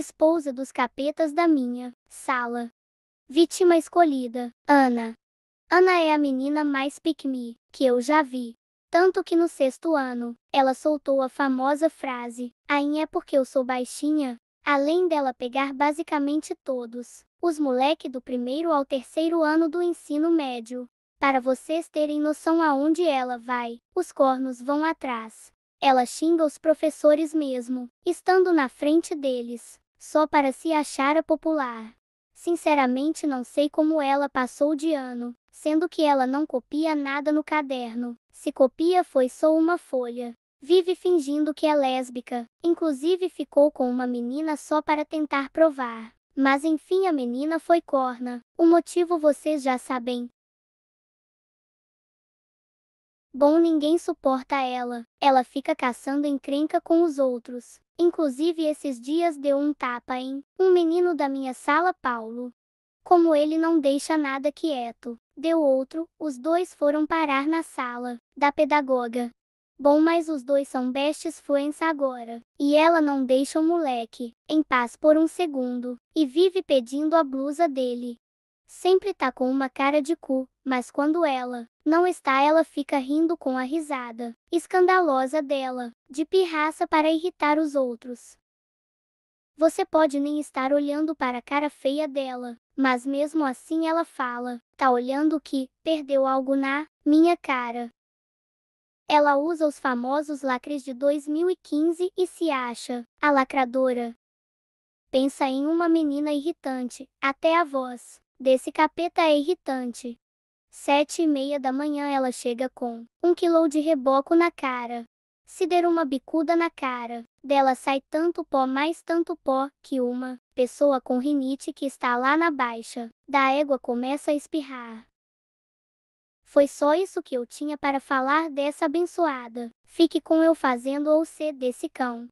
Esposa dos capetas da minha sala. Vítima escolhida, Ana. Ana é a menina mais pick-me que eu já vi. Tanto que no sexto ano, ela soltou a famosa frase: Aí é porque eu sou baixinha. Além dela pegar basicamente todos, os moleque do primeiro ao terceiro ano do ensino médio. Para vocês terem noção aonde ela vai, os cornos vão atrás. Ela xinga os professores mesmo, estando na frente deles, só para se achar popular. Sinceramente não sei como ela passou de ano, sendo que ela não copia nada no caderno. Se copia foi só uma folha. Vive fingindo que é lésbica, inclusive ficou com uma menina só para tentar provar. Mas enfim a menina foi corna. O motivo vocês já sabem. Bom, ninguém suporta ela. Ela fica caçando encrenca com os outros. Inclusive esses dias deu um tapa em um menino da minha sala, Paulo. Como ele não deixa nada quieto, deu outro, os dois foram parar na sala da pedagoga. Bom, mas os dois são bestes friends agora. E ela não deixa o moleque em paz por um segundo e vive pedindo a blusa dele. Sempre tá com uma cara de cu, mas quando ela não está, ela fica rindo com a risada escandalosa dela, de pirraça para irritar os outros. Você pode nem estar olhando para a cara feia dela, mas mesmo assim ela fala: tá olhando que perdeu algo na minha cara. Ela usa os famosos lacres de 2015 e se acha a lacradora. Pensa em uma menina irritante, até a voz desse capeta é irritante. Sete e meia da manhã ela chega com um quilo de reboco na cara. Se der uma bicuda na cara, dela sai tanto pó mais tanto pó, que uma pessoa com rinite que está lá na baixa da égua começa a espirrar. Foi só isso que eu tinha para falar dessa abençoada. Fique com eu fazendo ou ser desse cão.